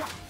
샷.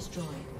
destroyed.